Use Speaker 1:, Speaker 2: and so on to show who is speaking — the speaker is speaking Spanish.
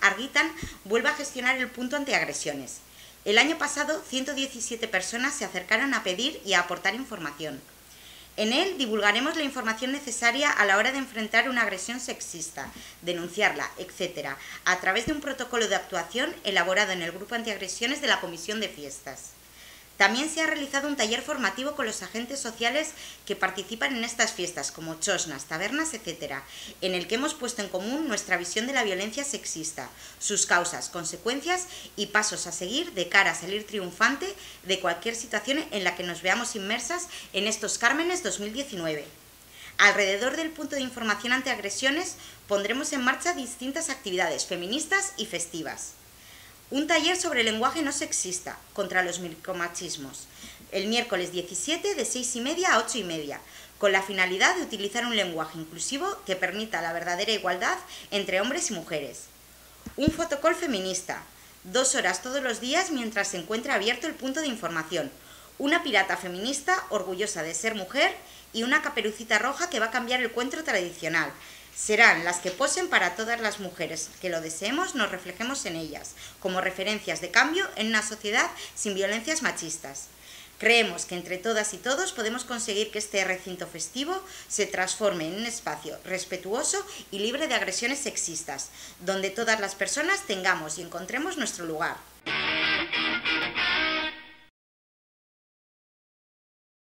Speaker 1: Arguitan vuelve a gestionar el punto ante agresiones. El año pasado, 117 personas se acercaron a pedir y a aportar información. En él divulgaremos la información necesaria a la hora de enfrentar una agresión sexista, denunciarla, etc., a través de un protocolo de actuación elaborado en el Grupo Antiagresiones de la Comisión de Fiestas. También se ha realizado un taller formativo con los agentes sociales que participan en estas fiestas, como chosnas, tabernas, etc., en el que hemos puesto en común nuestra visión de la violencia sexista, sus causas, consecuencias y pasos a seguir de cara a salir triunfante de cualquier situación en la que nos veamos inmersas en estos Cármenes 2019. Alrededor del punto de información ante agresiones pondremos en marcha distintas actividades feministas y festivas. Un taller sobre lenguaje no sexista contra los micromachismos, el miércoles 17 de 6 y media a 8 y media, con la finalidad de utilizar un lenguaje inclusivo que permita la verdadera igualdad entre hombres y mujeres. Un fotocall feminista, dos horas todos los días mientras se encuentra abierto el punto de información. Una pirata feminista orgullosa de ser mujer y una caperucita roja que va a cambiar el cuento tradicional, serán las que posen para todas las mujeres que lo deseemos nos reflejemos en ellas, como referencias de cambio en una sociedad sin violencias machistas. Creemos que entre todas y todos podemos conseguir que este recinto festivo se transforme en un espacio respetuoso y libre de agresiones sexistas, donde todas las personas tengamos y encontremos nuestro lugar.